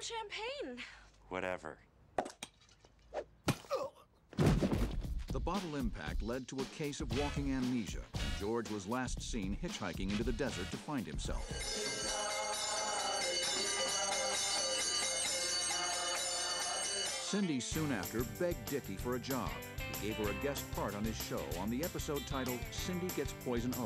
champagne. Whatever. The bottle impact led to a case of walking amnesia, George was last seen hitchhiking into the desert to find himself. Cyndi soon after begged Dickie for a job. He gave her a guest part on his show on the episode titled Cyndi Gets Poison Oak.